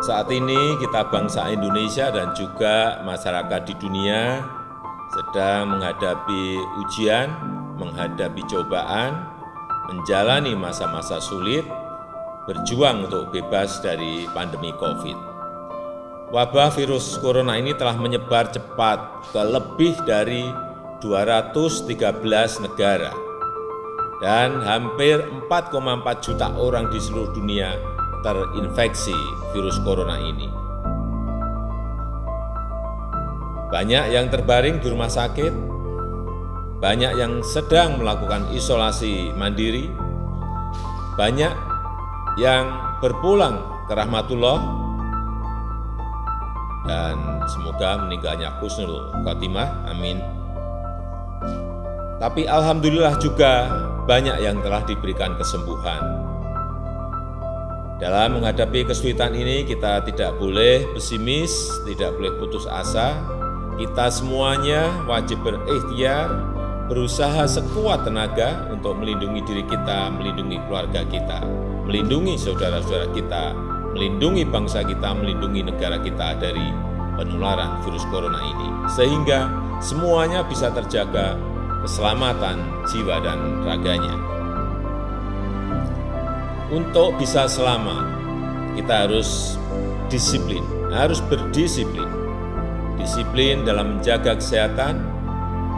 saat ini kita bangsa Indonesia dan juga masyarakat di dunia sedang menghadapi ujian, menghadapi cobaan, menjalani masa-masa sulit, berjuang untuk bebas dari pandemi COVID. Wabah virus corona ini telah menyebar cepat ke lebih dari 213 negara dan hampir 4,4 juta orang di seluruh dunia terinfeksi virus corona ini. Banyak yang terbaring di rumah sakit, banyak yang sedang melakukan isolasi mandiri, banyak yang berpulang ke rahmatullah, dan semoga meninggalnya Husnul Khotimah, amin. Tapi Alhamdulillah juga banyak yang telah diberikan kesembuhan. Dalam menghadapi kesulitan ini kita tidak boleh pesimis, tidak boleh putus asa. Kita semuanya wajib berikhtiar, berusaha sekuat tenaga untuk melindungi diri kita, melindungi keluarga kita, melindungi saudara-saudara kita, melindungi bangsa kita, melindungi negara kita dari penularan virus corona ini. Sehingga semuanya bisa terjaga keselamatan jiwa dan raganya. Untuk bisa selamat, kita harus disiplin, harus berdisiplin. Disiplin dalam menjaga kesehatan,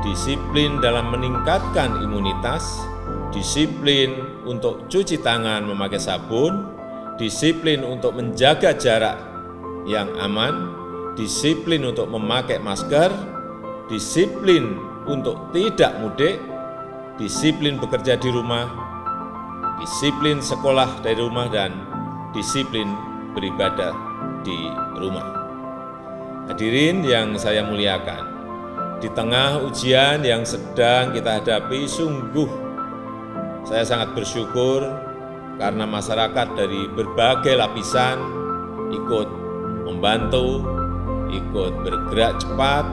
disiplin dalam meningkatkan imunitas, disiplin untuk cuci tangan memakai sabun, disiplin untuk menjaga jarak yang aman, disiplin untuk memakai masker, disiplin untuk tidak mudik, disiplin bekerja di rumah, disiplin sekolah dari rumah, dan disiplin beribadah di rumah. Hadirin yang saya muliakan, di tengah ujian yang sedang kita hadapi, sungguh saya sangat bersyukur karena masyarakat dari berbagai lapisan ikut membantu, ikut bergerak cepat,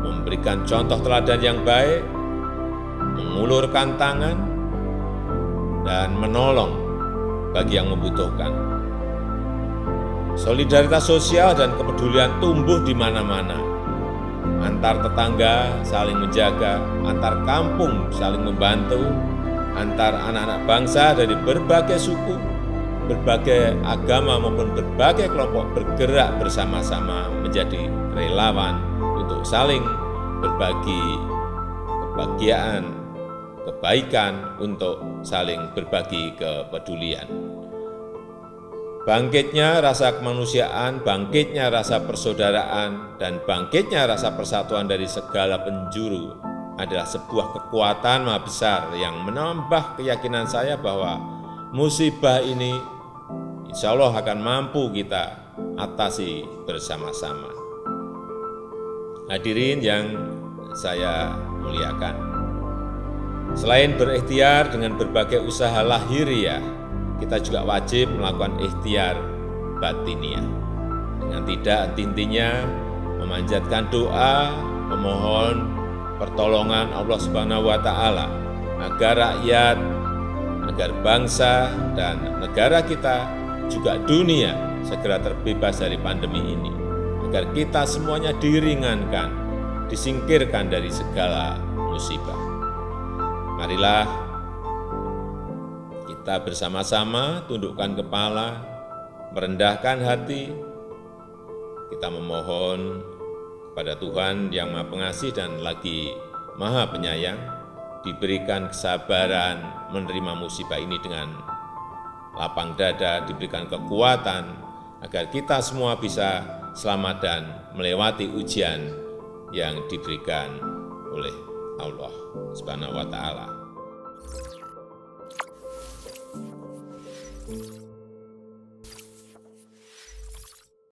memberikan contoh teladan yang baik, mengulurkan tangan, dan menolong bagi yang membutuhkan. Solidaritas sosial dan kepedulian tumbuh di mana-mana. Antar tetangga saling menjaga, antar kampung saling membantu, antar anak-anak bangsa dari berbagai suku, berbagai agama maupun berbagai kelompok bergerak bersama-sama menjadi relawan untuk saling berbagi kebahagiaan, kebaikan untuk saling berbagi kepedulian. Bangkitnya rasa kemanusiaan, bangkitnya rasa persaudaraan, dan bangkitnya rasa persatuan dari segala penjuru adalah sebuah kekuatan maha besar yang menambah keyakinan saya bahwa musibah ini insya Allah akan mampu kita atasi bersama-sama. Hadirin yang saya muliakan. Selain berikhtiar dengan berbagai usaha lahiriah, kita juga wajib melakukan ikhtiar batiniah. Dengan tidak intinya memanjatkan doa, memohon pertolongan Allah Subhanahu wa taala agar rakyat, agar bangsa dan negara kita juga dunia segera terbebas dari pandemi ini. Agar kita semuanya diringankan, disingkirkan dari segala musibah. Marilah kita bersama-sama tundukkan kepala, merendahkan hati, kita memohon kepada Tuhan yang Maha Pengasih dan lagi Maha Penyayang, diberikan kesabaran menerima musibah ini dengan lapang dada, diberikan kekuatan, agar kita semua bisa selamat dan melewati ujian yang diberikan oleh Allah Subhanahu wa taala.